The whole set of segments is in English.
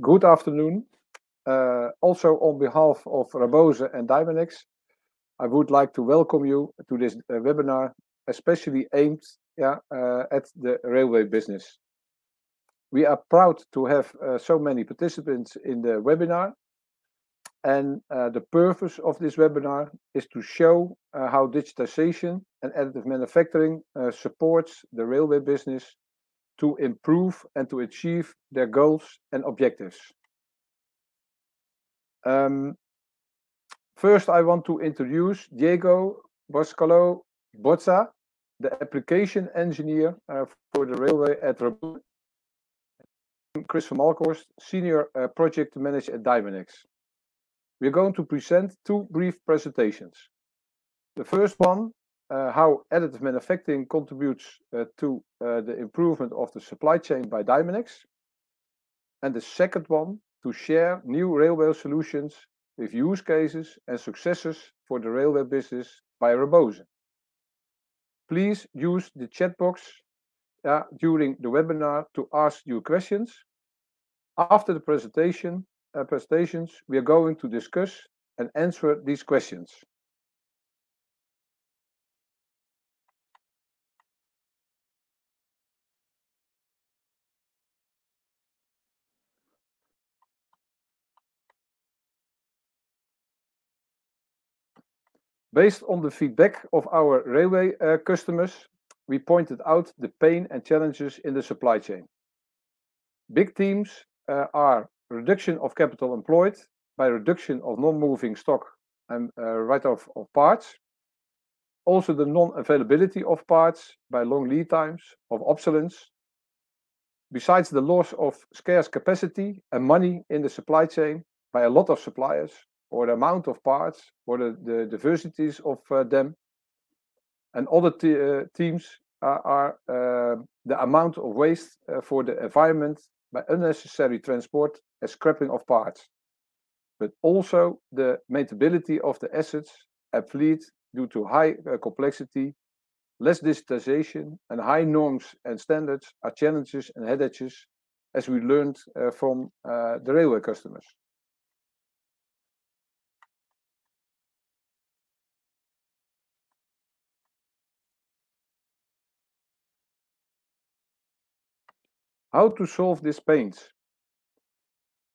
good afternoon. Uh, also on behalf of Roboze and DiManEx, I would like to welcome you to this uh, webinar, especially aimed uh, at the railway business. We are proud to have so many participants in the webinar, and the purpose of this webinar is to show how digitization and additive manufacturing supports the railway business to improve and to achieve their goals and objectives. Um, first, I want to introduce Diego Boscalo-Bozza, the application engineer uh, for the railway at Roboze. Chris van Malkhorst, Senior uh, Project Manager at DiManEx. We're going to present two brief presentations. The first one, Uh, how additive manufacturing contributes uh, to uh, the improvement of the supply chain by DiManEx. The second one, to share new railway solutions with use cases and successes for the railway business by Roboze. Please use the chat box during the webinar to ask your questions. After the presentation presentations, we are going to discuss and answer these questions. Based on the feedback of our railway uh, customers, we pointed out the pain and challenges in the supply chain. Big themes uh, are reduction of capital employed by reduction of non-moving stock and uh, write-off of parts. Also, the non-availability of parts by long lead times of obsolescence. Besides the loss of scarce capacity and money in the supply chain by a lot of suppliers, or the amount of parts, or the diversities of uh, them. And other themes uh, are uh, the amount of waste for the environment by unnecessary transport and scrapping of parts. But also the maintainability of the assets and fleet due to high complexity, less digitization, and high norms and standards are challenges and headaches, as we learned from the railway customers. How to solve these pains?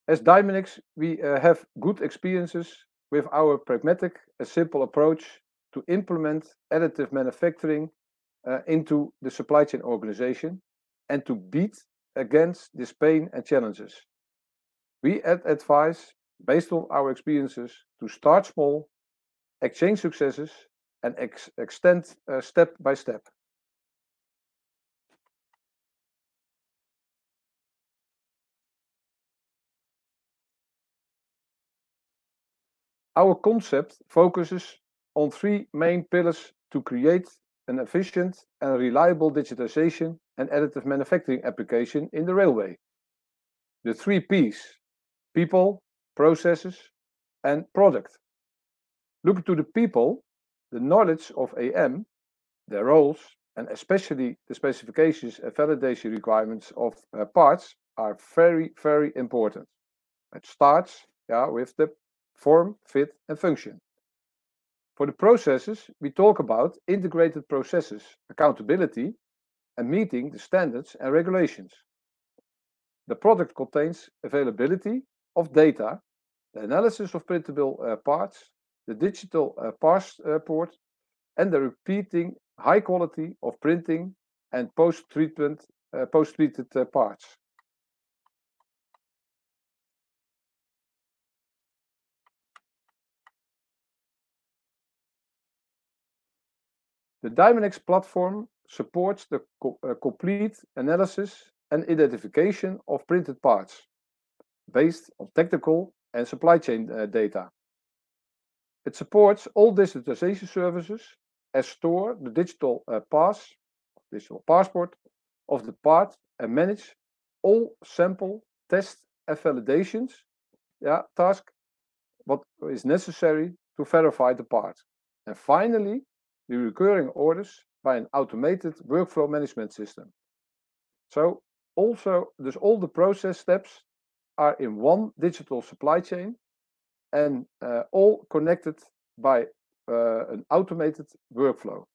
As DiManEx, we uh, have good experiences with our pragmatic and simple approach to implement additive manufacturing uh, into the supply chain organization and to beat against this pain and challenges. We advise, based on our experiences, to start small, exchange successes, and extend uh, step by step. Our concept focuses on three main pillars to create an efficient and reliable digitization and additive manufacturing application in the railway. The three Ps, people, processes, and product. Looking to the people, the knowledge of AM, their roles, and especially the specifications and validation requirements of uh, parts are very, very important. It starts yeah, with the form, fit, and function. For the processes, we talk about integrated processes, accountability, and meeting the standards and regulations. The product contains availability of data, the analysis of printable uh, parts, the digital uh, passport, uh, and the repeating high quality of printing and post-treated parts. The DiManEx platform supports the eh, complete analysis and identification of printed parts based on technical and supply chain eh, data. It supports all digitization services and store the digital eh, pass, digital passport of the part and manage all sample test and validations task, what is necessary to verify the part. And finally, the recurring orders by an automated workflow management system. So also, there's all the process steps are in one digital supply chain and uh, all connected by uh, an automated workflow.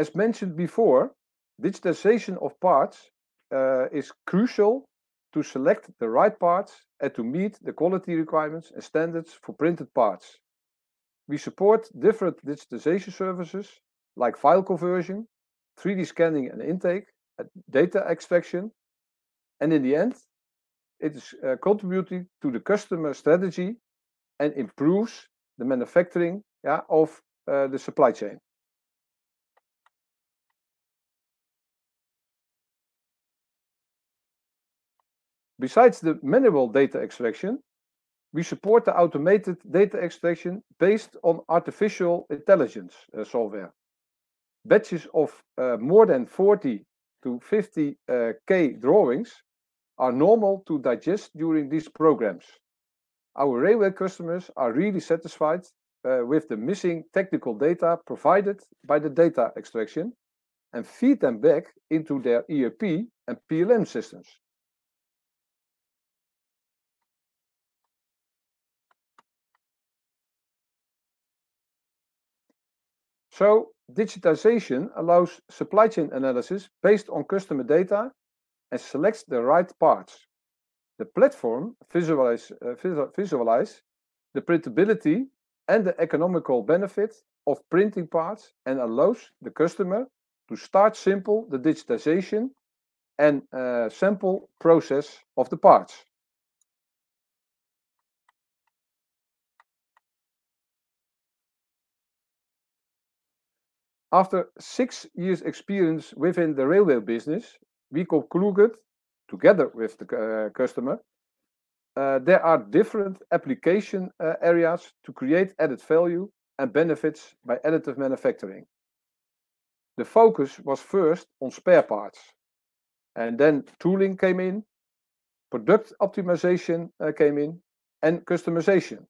As mentioned before, digitization of parts uh, is crucial to select the right parts and to meet the quality requirements and standards for printed parts. We support different digitization services like file conversion, 3D scanning and intake, data extraction, and in the end, it is uh, contributing to the customer strategy and improves the manufacturing yeah, of uh, the supply chain. Besides the manual data extraction, we support the automated data extraction based on artificial intelligence uh, software. Batches of uh, more than 40 to 50 uh, K drawings are normal to digest during these programs. Our railway customers are really satisfied uh, with the missing technical data provided by the data extraction and feed them back into their ERP and PLM systems. So digitization allows supply chain analysis based on customer data and selects the right parts. The platform visualize, uh, visualize the printability and the economical benefit of printing parts and allows the customer to start simple the digitization and uh, sample process of the parts. After six years experience within the railway business, we concluded, together with the uh, customer, uh, there are different application uh, areas to create added value and benefits by additive manufacturing. The focus was first on spare parts, and then tooling came in, product optimization came in, and customization.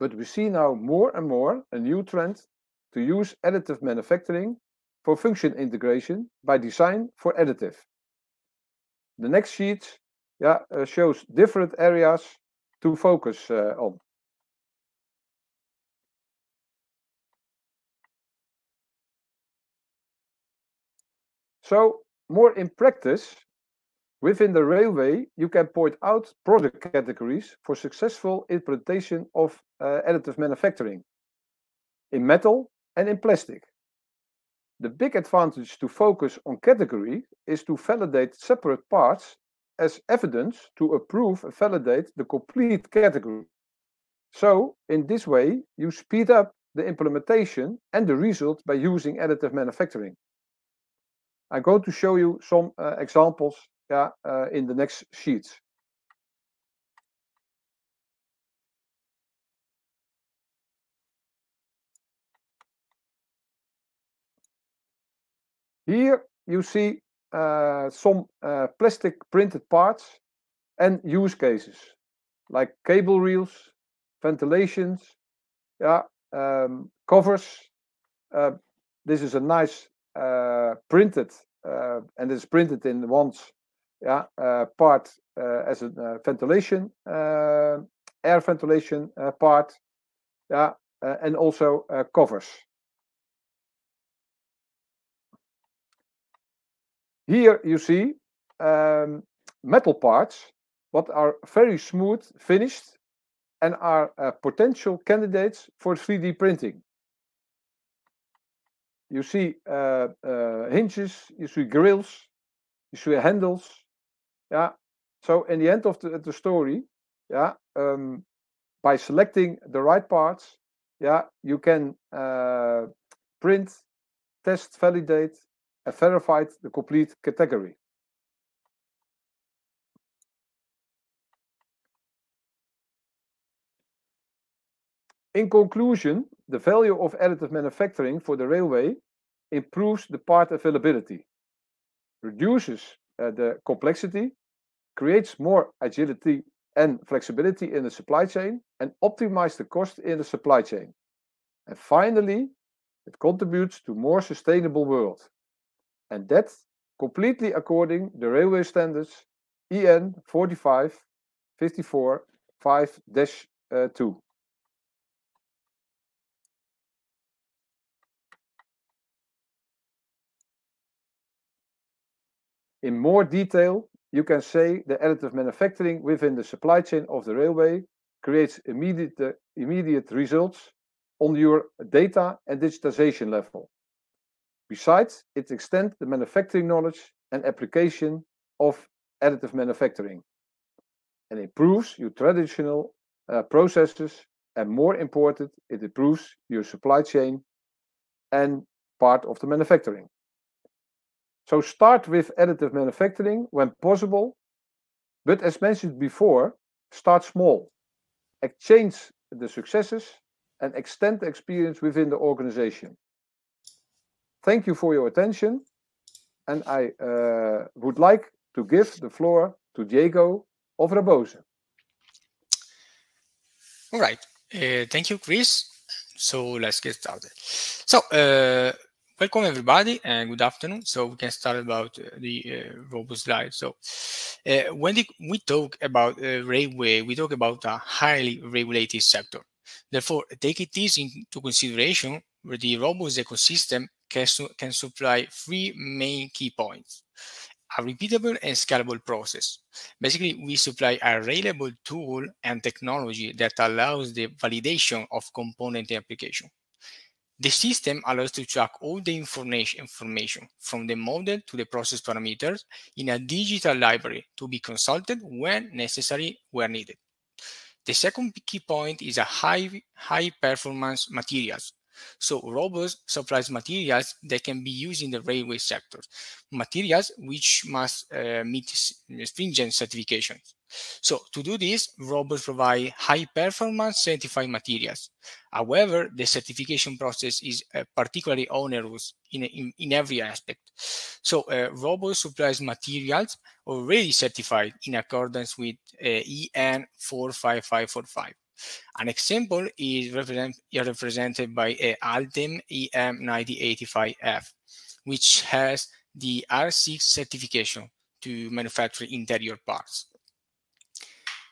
But we see now more and more a new trend to use additive manufacturing for function integration by design for additive. The next sheet yeah, uh, shows different areas to focus uh, on. So, more in practice, within the railway, you can point out product categories for successful implementation of uh, additive manufacturing. In metal, and in plastic. The big advantage to focus on category is to validate separate parts as evidence to approve and validate the complete category. So, in this way, you speed up the implementation and the result by using additive manufacturing. I'm going to show you some uh, examples yeah, uh, in the next sheets. Here you see uh, some uh, plastic printed parts and use cases like cable reels, ventilations, yeah, um, covers. Uh, this is a nice uh, printed uh, and it's printed in once yeah, uh, part as a ventilation, air ventilation part, yeah, and also covers. Here you see um, metal parts what are very smooth finished and are uh, potential candidates for 3D printing. You see uh, uh, hinges, you see grills, you see handles. Yeah. So in the end of the, the story, yeah, um, by selecting the right parts, yeah, you can uh, print, test, validate, and verified the complete category. In conclusion, the value of additive manufacturing for the railway improves the part availability, reduces uh, the complexity, creates more agility and flexibility in the supply chain and optimizes the cost in the supply chain. And finally, it contributes to more sustainable world. And that completely according the railway standards EN 45 54 5-2. In more detail, you can say the additive manufacturing within the supply chain of the railway creates immediate, uh, immediate results on your data and digitization level. Besides, it extends the manufacturing knowledge and application of additive manufacturing and improves your traditional uh, processes and more important, it improves your supply chain and part of the manufacturing. So start with additive manufacturing when possible, but as mentioned before, start small. Exchange the successes and extend the experience within the organization. Thank you for your attention, and I uh, would like to give the floor to Diego of Roboze. All right, uh, thank you, Chris. So let's get started. So uh, welcome everybody and good afternoon. So we can start about uh, the uh, Roboze slide. So uh, when the, we talk about uh, railway, we talk about a highly regulated sector. Therefore, take it into consideration the Roboze ecosystem can, su can supply three main key points. A repeatable and scalable process. Basically, we supply a reliable tool and technology that allows the validation of component application. The system allows to track all the information, information from the model to the process parameters in a digital library to be consulted when necessary, where needed. The second key point is a high, high performance materials. So Roboze supplies materials that can be used in the railway sector, materials which must uh, meet stringent certifications. So to do this, Roboze provide high performance certified materials. However, the certification process is uh, particularly onerous in, in, in, every aspect. So uh, Roboze supplies materials already certified in accordance with uh, EN 45545. An example is represent, represented by a ULTEM EM9085F, which has the R6 certification to manufacture interior parts.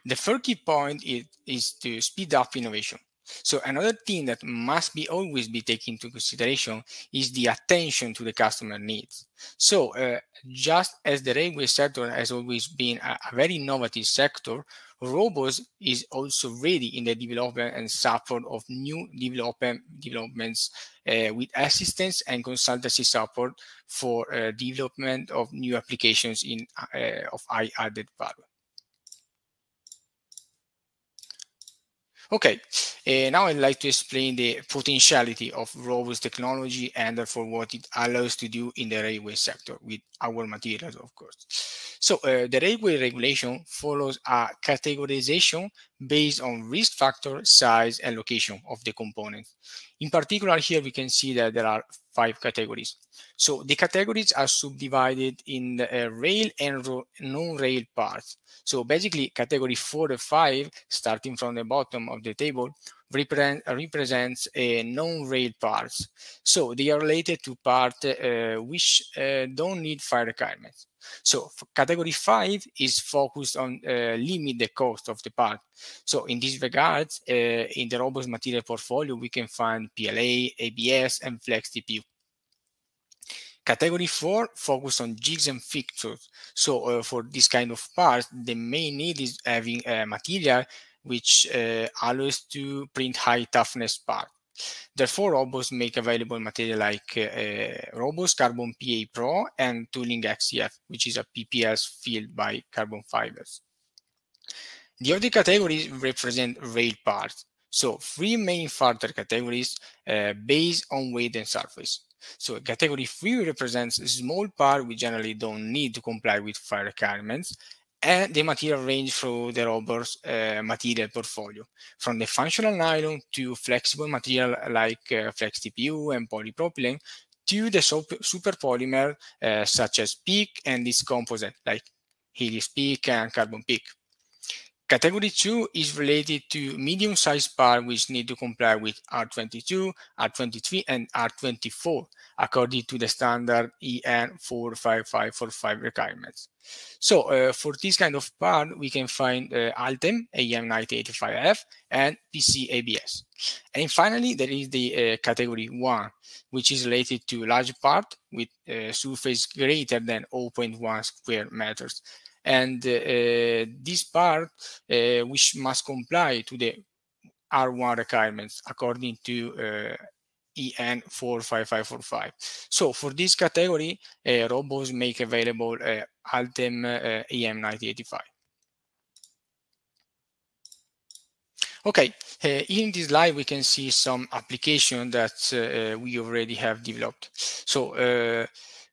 The third key point is, is to speed up innovation. So another thing that must be always be taken into consideration is the attention to the customer needs. So uh, just as the railway sector has always been a, a very innovative sector, Roboze is also ready in the development and support of new development developments uh, with assistance and consultancy support for uh, development of new applications in uh, of high added value. Okay, uh, now I'd like to explain the potentiality of Roboze technology and therefore what it allows to do in the railway sector with our materials, of course. So uh, the railway regulation follows a categorization based on risk factor, size, and location of the components. In particular, here we can see that there are five categories. So the categories are subdivided in the, uh, rail and non-rail parts. So basically category four to five, starting from the bottom of the table, represent, represents a non-rail parts. So they are related to parts uh, which uh, don't need fire requirements. So category five is focused on uh, limit the cost of the part. So in this regard, uh, in the Roboze material portfolio, we can find PLA, ABS, and Flex TPU. Category 4 focus on jigs and fixtures. So uh, for this kind of parts, the main need is having a material which uh, allows to print high toughness parts. Therefore, Roboze make available material like uh, Roboze Carbon PA Pro and Tooling XCF, which is a PPS filled by carbon fibers. The other categories represent rail parts. So three main further categories uh, based on weight and surface. So category three represents small part we generally don't need to comply with fire requirements and the material range through the Roboze uh, material portfolio, from the functional nylon to flexible material like uh, Flex TPU and polypropylene to the super polymer uh, such as PEEK and this composite like Helios PEEK and Carbon PEEK. Category 2 is related to medium-sized parts which need to comply with R22, R23, and R24 according to the standard EN 45545 requirements. So uh, for this kind of part, we can find uh, ULTEM AEM9085F and PC ABS. And finally, there is the uh, category 1, which is related to large part with uh, surface greater than 0.1 square meters and uh, this part uh, which must comply to the R1 requirements according to uh, EN 45545. So for this category, uh, Roboze make available uh, ULTEM uh, EM9085. Okay, uh, in this slide we can see some application that uh, we already have developed. So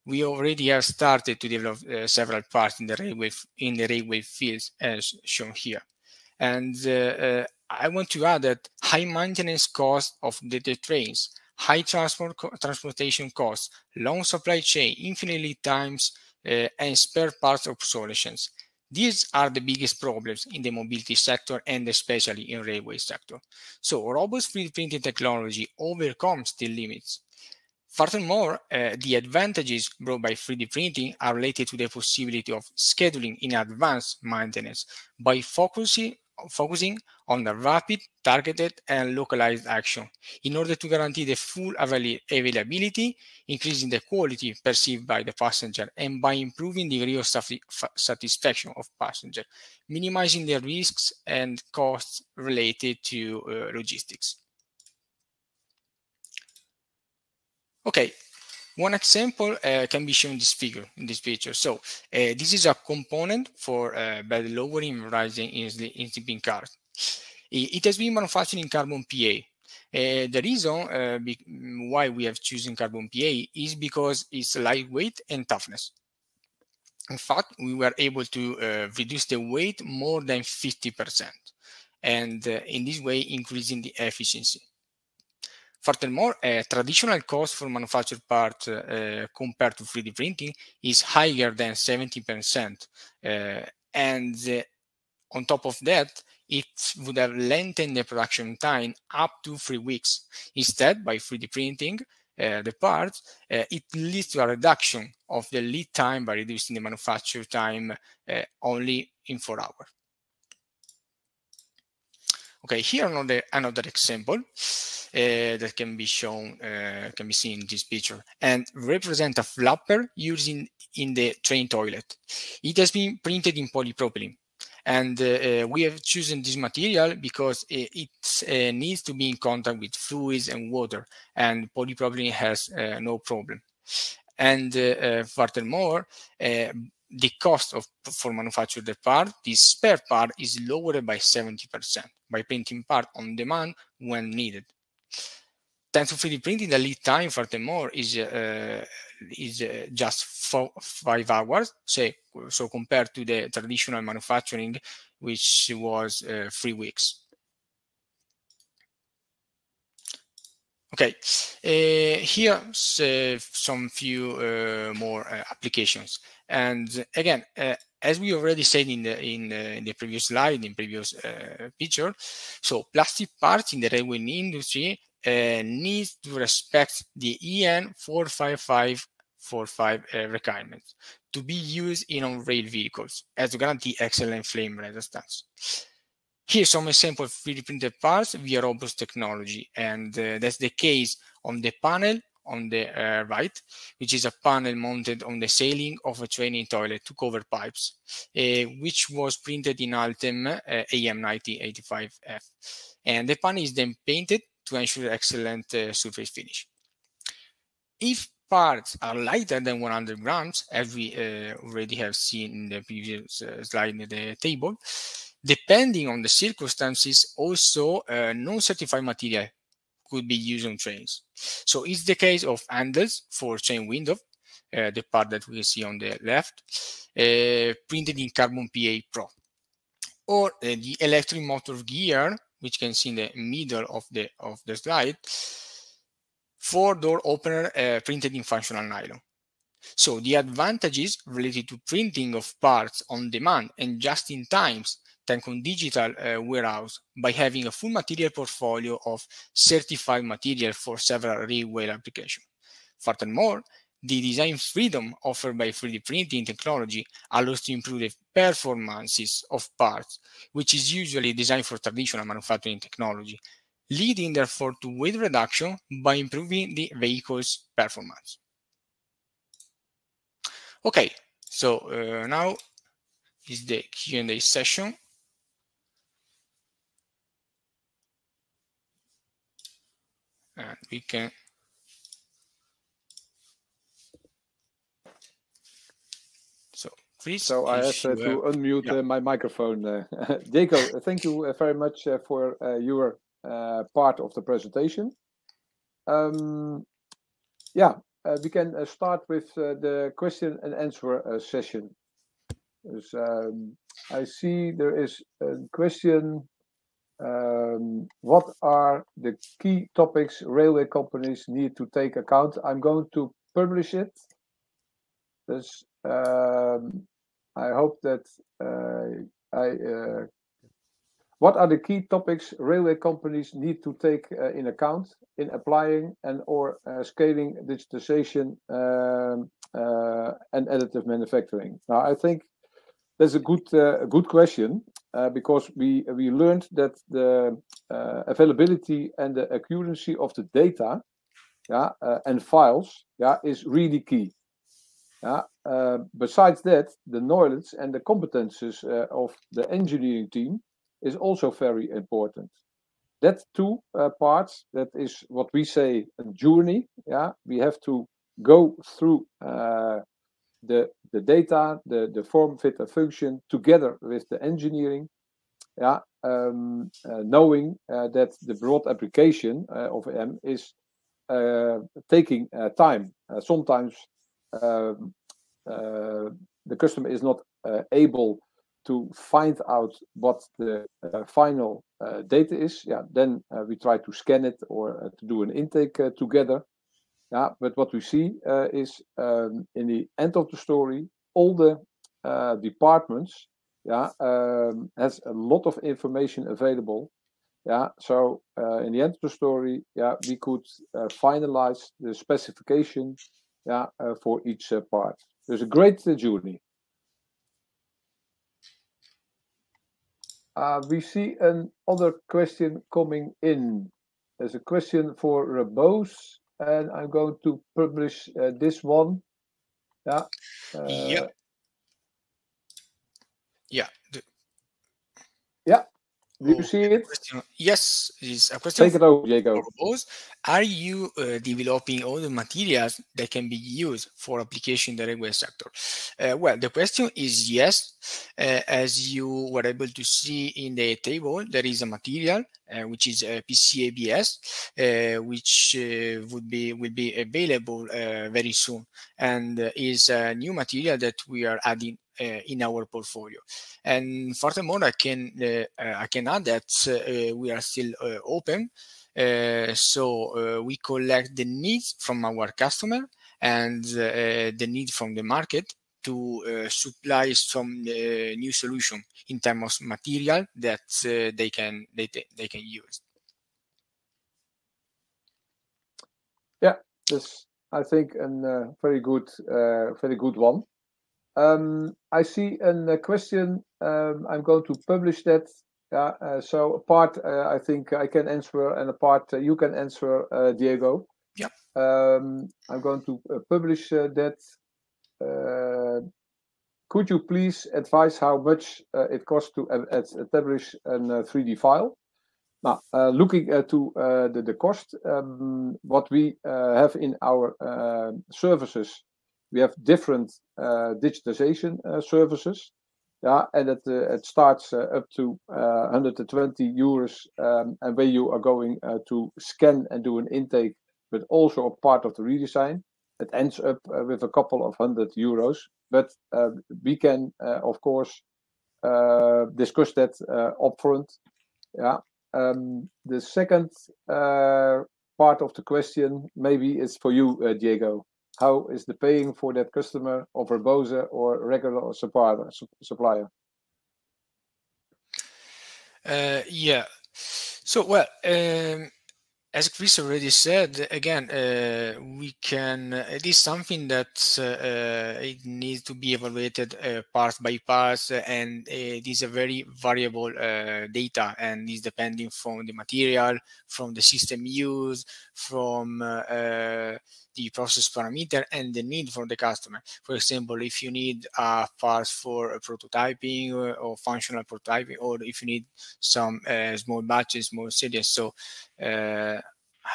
we already have started to develop uh, several parts in the railway in the railway fields as shown here. And uh, uh, I want to add that high maintenance cost of the, the trains, high transport co transportation costs, long supply chain, infinitely times, uh, and spare parts obsolescence. These are the biggest problems in the mobility sector and especially in railway sector. So Roboze 3D printing technology overcomes the limits Furthermore, uh, the advantages brought by 3D printing are related to the possibility of scheduling in advance maintenance by focusing, focusing on the rapid, targeted, and localized action in order to guarantee the full avail availability, increasing the quality perceived by the passenger, and by improving the degree of satisfaction of passenger, minimizing the risks and costs related to uh, logistics. Okay, one example uh, can be shown in this figure, in this picture. So uh, this is a component for uh, bed lowering rising in, in sleeping cars. It, it, has been manufactured in carbon PA. Uh, the reason uh, why we have chosen carbon PA is because it's lightweight and toughness. In fact, we were able to uh, reduce the weight more than 50%, and in this way increasing the efficiency. Furthermore, uh, traditional cost for manufactured parts uh, compared to 3D printing is higher than 70%. Uh, and uh, on top of that, it would have lengthened the production time up to three weeks. Instead, by 3D printing the parts, it leads to a reduction of the lead time by reducing the manufacture time only in four hours. Okay, here another, another example uh, that can be shown, uh, can be seen in this picture, and represent a flapper using in the train toilet. It has been printed in polypropylene. And uh, we have chosen this material because it, needs to be in contact with fluids and water, and polypropylene has no problem. And furthermore, the cost of for manufacture the part, this spare part is lowered by 70% by printing part on demand when needed. Thanks to 3D printing, the lead time furthermore is uh, is uh, just four, five hours. Say so compared to the traditional manufacturing, which was uh, three weeks. Okay, uh, here uh, some few uh, more applications. And again, as we already said in the in, in the previous slide, in previous uh, picture, so plastic parts in the railway industry uh, needs to respect the EN 45545 uh, requirements to be used in on-rail vehicles as to guarantee excellent flame resistance. Here's some example 3D printed parts via Roboze technology, and uh, that's the case on the panel on the uh, right, which is a panel mounted on the ceiling of a training toilet to cover pipes, uh, which was printed in ULTEM uh, AM9085F. And the panel is then painted to ensure excellent uh, surface finish. If parts are lighter than 100 grams, as we uh, already have seen in the previous uh, slide in the table, Depending on the circumstances, also non-certified material could be used on trains. So it's the case of handles for train window, uh, the part that we see on the left, uh, printed in Carbon PA Pro. Or uh, the electric motor gear, which can see in the middle of the, of the slide, four door opener uh, printed in functional nylon. So the advantages related to printing of parts on demand and just in times Tencom Digital uh, warehouse by having a full material portfolio of certified material for several railway applications. Furthermore, the design freedom offered by 3D printing technology allows to improve the performances of parts, which is usually designed for traditional manufacturing technology, leading therefore to weight reduction by improving the vehicle's performance. Okay, so uh, now is the Q&A session. And we can so please. So I have uh, to unmute yeah. uh, my microphone. Uh, Diego, thank you uh, very much uh, for uh, your part of the presentation. Um, yeah, we can start with the question and answer session. Um, I see there is a question. Um, what are the key topics railway companies need to take account? I'm going to publish it. Dus um, I hope that uh, I. Uh, what are the key topics railway companies need to take uh, in account in applying and or uh, scaling digitization um, uh, and additive manufacturing? Now, I think that's a good uh, good question uh, because we we learned that the uh, availability and the accuracy of the data, yeah, uh, and files, yeah, is really key. Yeah. Uh, besides that, the knowledge and the competences uh, of the engineering team is also very important. That two parts, that is what we say a journey. Yeah, we have to go through the, the data, the, the form, fit, and function together with the engineering. Yeah, um, uh, knowing uh, that the broad application uh, of M is uh, taking uh, time. Uh, sometimes um, the customer is not able to find out what the final data is. Yeah, then we try to scan it or to do an intake together. Yeah, but what we see uh, is um, in the end of the story, all the uh, departments yeah, um, has a lot of information available. Yeah, so uh, in the end of the story, yeah, we could uh, finalize the specification yeah, uh, for each uh, part. There's a great journey. we see another question coming in. There's a question for Roboze and I'm going to publish uh, this one. Yeah. Uh, yeah. Yeah. Yeah. Do you see it? Question, yes, it's a question. Take it over, Diego. Are you uh, developing all the materials that can be used for application in the railway sector? Uh, well, the question is yes. Uh, as you were able to see in the table, there is a material uh, which is PCABS, uh, which uh, would be will be available very soon, and is a new material that we are adding Eh, in our portfolio. And furthermore, I can eh, I can add that eh, we are still open. so we collect the needs from our customer and the need from the market to uh, supply some uh, new solution in terms of material that uh, they can they, they can use. Yeah, that's I think a very good very good one. Um, I see a question. Um, I'm going to publish that. Yeah, uh, so a part uh, I think I can answer, and a part uh, you can answer, Diego. Yeah. Um, I'm going to publish that uh, could you please advise how much uh, it costs to establish a 3D file? Now, uh, looking to the, the cost, um, what we have in our services, we have different digitization services. Yeah, and it, uh, it starts uh, up to uh, 120 euros, um, and where you are going to scan and do an intake, but also a part of the redesign it ends up uh, with a couple of hundred euros. But uh, we can, uh, of course, discuss that upfront. Yeah. Um, the second part of the question maybe is for you, Diego. How is the paying for that customer of Roboze or regular supplier? supplier? Uh, yeah. So well, um, as Chris already said, again, uh, we can. Uh, it is something that uh, uh, it needs to be evaluated uh, part by part, and it is a very variable data, and is depending from the material, from the system used, from the process parameter and the need for the customer. For example, if you need a part for prototyping or, functional prototyping, or if you need some uh, small batches, more serious. So uh,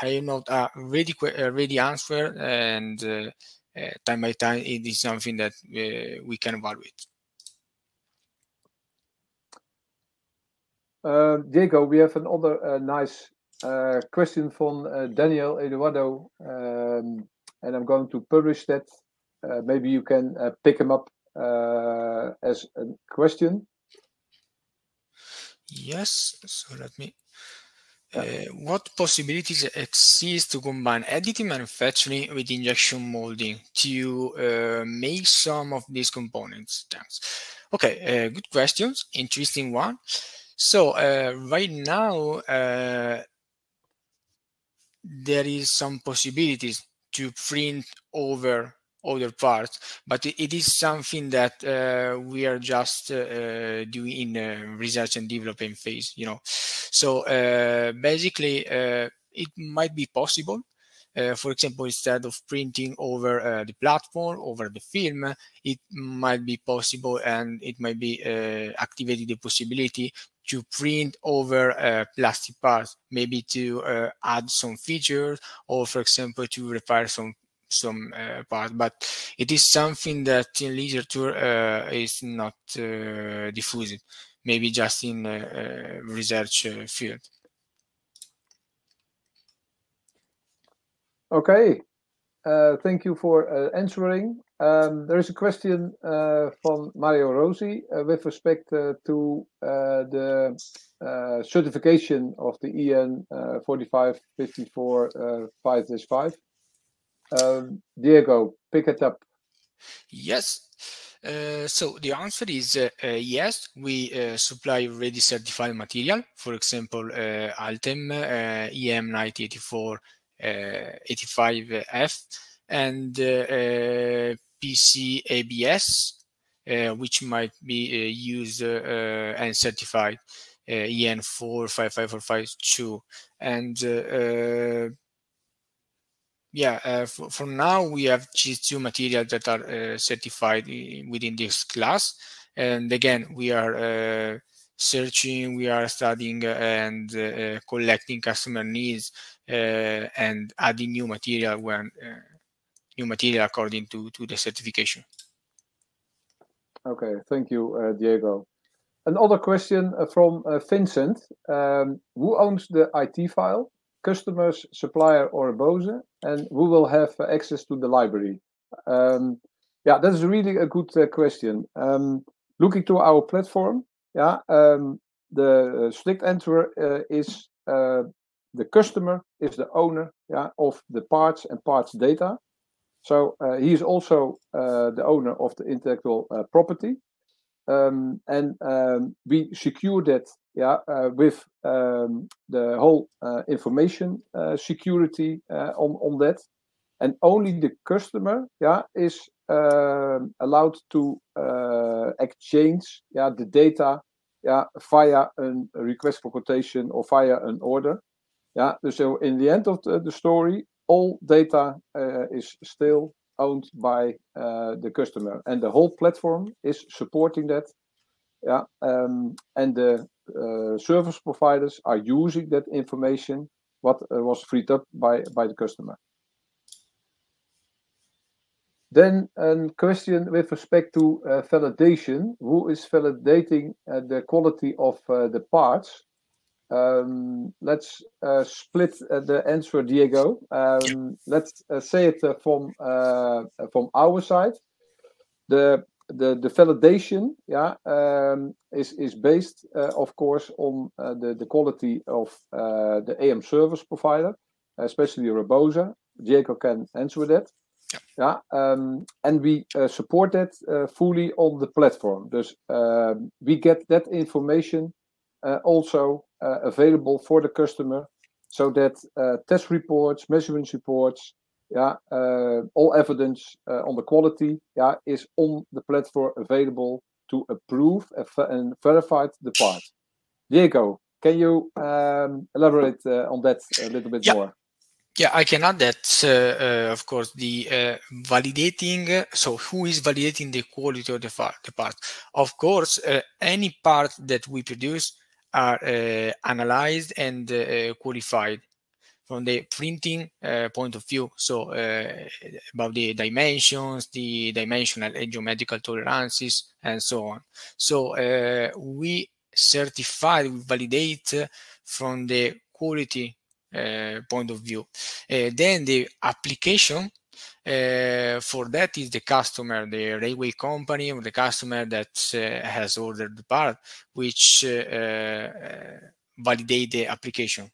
I am not a ready, a ready answer, and uh, uh, time by time it is something that uh, we can evaluate. Uh, Diego, we have another uh, nice uh, question from uh, Daniel Eduardo, um, and I'm going to publish that. Uh, maybe you can uh, pick him up uh, as a question. Yes, so let me. Yeah. what possibilities exist to combine additive manufacturing with injection molding to make some of these components? Thanks. Okay, good questions. Interesting one. So right now, there is some possibilities to print over other parts, but it is something that uh, we are just uh, doing in uh, research and development phase, you know. So uh, basically, uh, it might be possible. Uh, for example, instead of printing over the platform, over the film, it might be possible and it might be activated the possibility to print over uh, plastic parts, maybe to uh, add some features or, for example, to repair some some uh, part. But it is something that in literature uh, is not uh, diffused, maybe just in uh, research field. Okay, thank you for answering. Um, there is a question uh, from Mario Rosi uh, with respect uh, to uh, the uh, certification of the EN 4554 5-5. Um, Diego, pick it up. Yes. Uh, so the answer is uh, uh, yes. We supply already certified material. For example, ULTEM EM9084 85F and PC ABS, uh, which might be uh, used uh, and certified EN 455452. And yeah, uh, for, for, now we have these two materials that are uh, certified within this class. And again, we are uh, searching, we are studying and collecting customer needs and adding new material when new material according to, to the certification. Okay, thank you, uh, Diego. Another question uh, from uh, Vincent. Um, who owns the IT file? Customers, supplier, or Bose? And who will have access to the library? Um, yeah, that's really a good uh, question. Um, looking to our platform, yeah, um, the uh, strict answer uh, is the customer is the owner yeah, of the parts and parts data. So uh, he is also uh, the owner of the intellectual uh, property. Um, and um, we secure that yeah, uh, with um, the whole uh, information uh, security on, on that. And only the customer yeah, is um, allowed to exchange yeah, the data yeah, via a request for quotation or via an order. Yeah, so in the end of the, story, all data uh, is still owned by uh, the customer, and the whole platform is supporting that. Yeah, um, and the uh, service providers are using that information what was freed up by by the customer. Then a question with respect to uh, validation. Who is validating uh, the quality of uh, the parts? Um, let's uh, split uh, the answer, Diego. Um, let's uh, say it from from our side. The the the validation, yeah, um, is is based, of course, on the the quality of the AM service provider, especially Roboze. Diego can answer that. Yeah, um, and we support that fully on the platform. Dus we get that information also available for the customer so that test reports, measurements reports, yeah, all evidence on the quality yeah, is on the platform available to approve and verify the part. Diego, can you um, elaborate uh, on that a little bit yeah. more? Yeah, I can add that, uh, uh, of course, the uh, validating. So, who is validating the quality of the, the part? Of course, uh, any part that we produce are uh, analyzed and qualified from the printing point of view. So, about the dimensions, the dimensional and geometrical tolerances, and so on. So, we certify, we validate from the quality uh, point of view. Uh, then the application uh, for that is the customer, the railway company or the customer that uh, has ordered the part, which uh, validate the application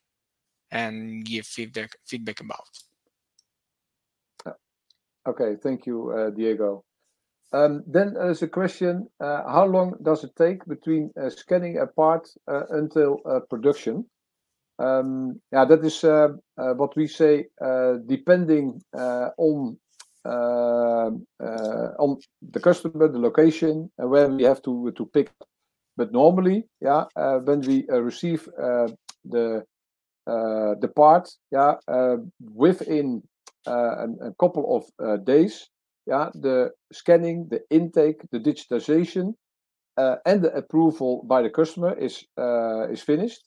and give feedback feedback about. Okay, thank you, Diego. Um, then there's a question, uh, how long does it take between uh, scanning a part uh, until production? Um, yeah, that is uh, uh, what we say, uh, depending on on the customer, the location, and where we have to to pick. But normally, yeah, when we receive the the part, yeah, within a, a, couple of days, yeah, the scanning, the intake, the digitization, uh, and the approval by the customer is uh, is finished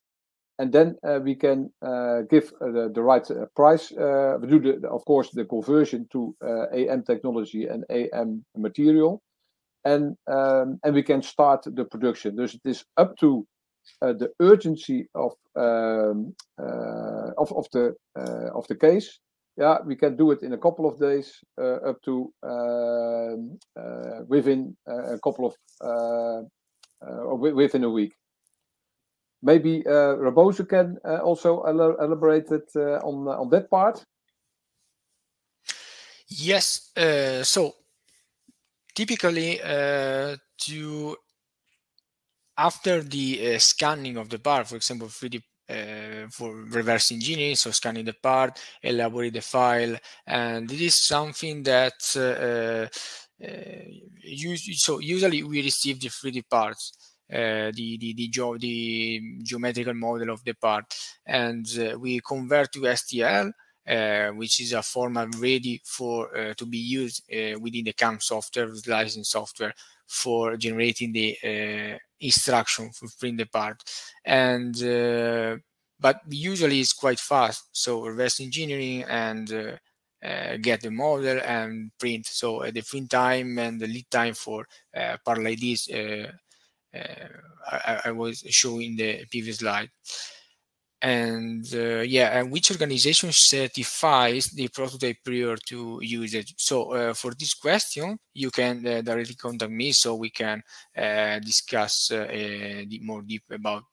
and then uh, we can uh, give uh, the, the right price. we do, the, of course, the conversion to AM technology and AM material, and um, and we can start the production. Dus it is up to the urgency of um, of of the of the case. Yeah, we can do it in a couple of days, up to um, within a couple of within a week. Maybe uh, Roboze can uh, also elaborate it uh, on that part. Yes. Uh, so typically, uh, to after the uh, scanning of the part, for example, 3D uh, for reverse engineering, so scanning the part, elaborate the file, and this is something that uh, use, so usually we receive the 3D parts uh, the the the, ge the, geometrical model of the part, and uh, we convert to STL, uh, which is a format ready for uh, to be used within the CAM software, slicing software, for generating the instruction for print the part, and but usually it's quite fast. So reverse engineering and uh, get the model and print. So uh, the print time and the lead time for uh, part like this Uh, I, I, was showing the previous slide. And uh, yeah, and which organization certifies the prototype prior to usage? So uh, for this question, you can uh, directly contact me so we can uh, discuss more deep about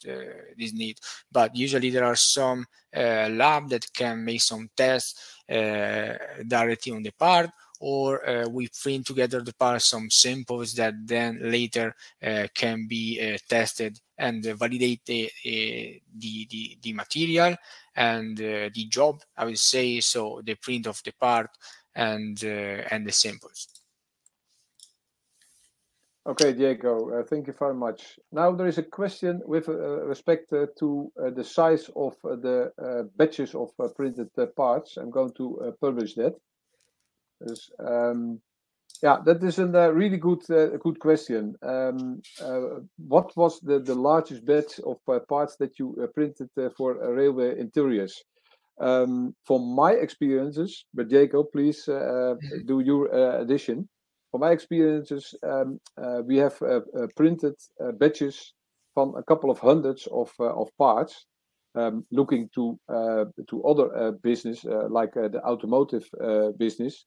this need. But usually there are some lab that can make some tests directly on the part or uh, we print together the parts some samples that then later uh, can be uh, tested and validate the, uh, the, the, the, material and uh, the job, I would say, so the print of the part and, uh, and the samples. Okay, Diego, thank you very much. Now there is a question with respect to the size of the batches of printed parts. I'm going to publish that. Dus um, yeah, that is a uh, really good uh, good question. Um, uh, what was the, the largest batch of uh, parts that you printed for railway interiors? Um, from my experiences, but Jacob, please mm-hmm. do your addition. From my experiences, um, we have printed batches from a couple of hundreds of of parts. Looking to to other business like the automotive business,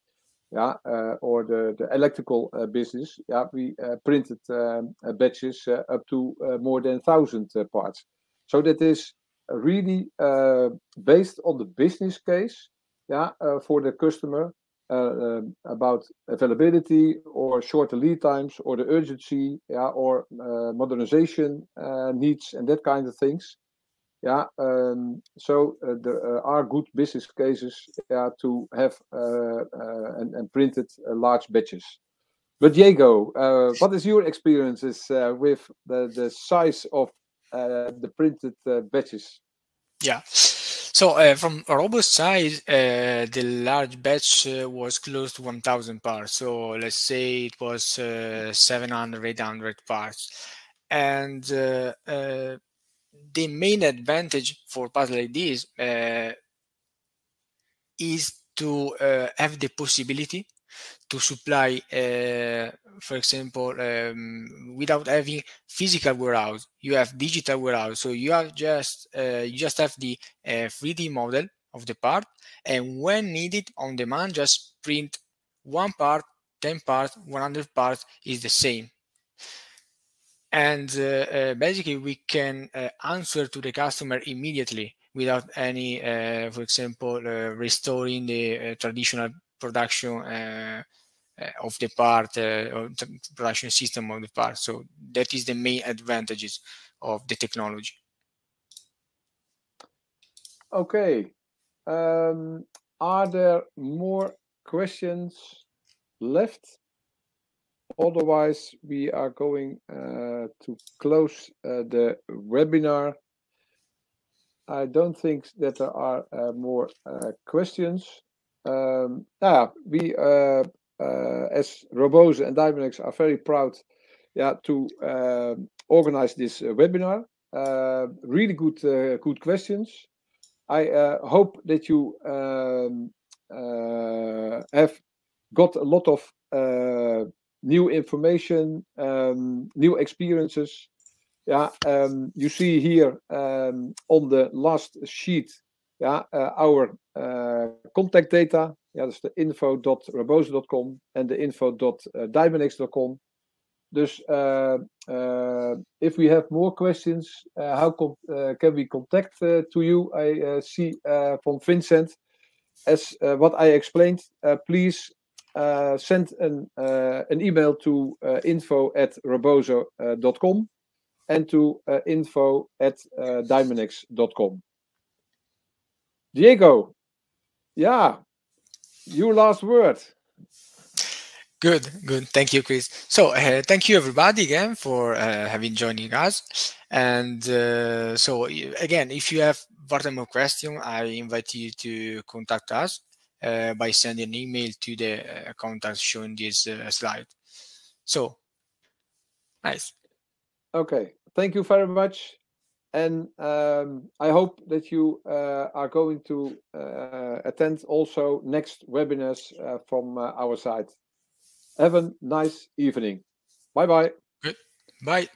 yeah, uh, or the, the electrical uh, business, yeah, we uh, printed batches up to more than 1,000 parts. So that is really based on the business case yeah, for the customer uh, about availability or shorter lead times or the urgency, yeah, or uh, modernization uh, needs and that kind of things. Yeah, um, so uh, there are good business cases yeah, to have and, and, printed large batches. But Diego, what is your experiences with the, the size of the printed batches? Yeah. So uh, from a Roboze side, uh, the large batch uh, was close to 1,000 parts. So let's say it was uh, 700, 800 parts. And the main advantage for parts like this is to have the possibility to supply, uh, for example, um, without having physical warehouse, you have digital warehouse. So you have just uh, you just have the uh, 3D model of the part, and when needed on demand, just print one part, 10 parts, 100 parts is the same. And uh, uh, basically, we can uh, answer to the customer immediately without any, for example, restoring the traditional production of the part or production system of the part. So that is the main advantages of the technology. Okay. Um, are there more questions left? Otherwise, we are going uh, to close uh, the webinar. I don't think that there are uh, more questions. Um, yeah, we uh, uh, as Roboze and DiManEx are very proud yeah, to uh, organize this webinar. really good, good questions. I hope that you um, have got a lot of new information, um, new experiences. Yeah, um, you see here um, on the last sheet ja, uh, our uh, contact data. Ja, dat is de info.roboze.com en de info.diamondx.com. Dus uh, if we have more questions, how can we contact to you? I see from Vincent, as what I explained, please send an, an email to info at roboze.com and to info at dimanex.com. Diego, yeah, your last word. Good, good. Thank you, Chris. So, uh, thank you everybody again for uh, having joining us. And uh, so, again, if you have further more question, I invite you to contact us uh, by sending an email to the uh, contact shown this uh, slide. So, nice. Okay, thank you very much and um, I hope that you uh, are going to uh, attend also next webinars uh, from uh, our side. Have a nice evening. Bye bye. Good. Bye.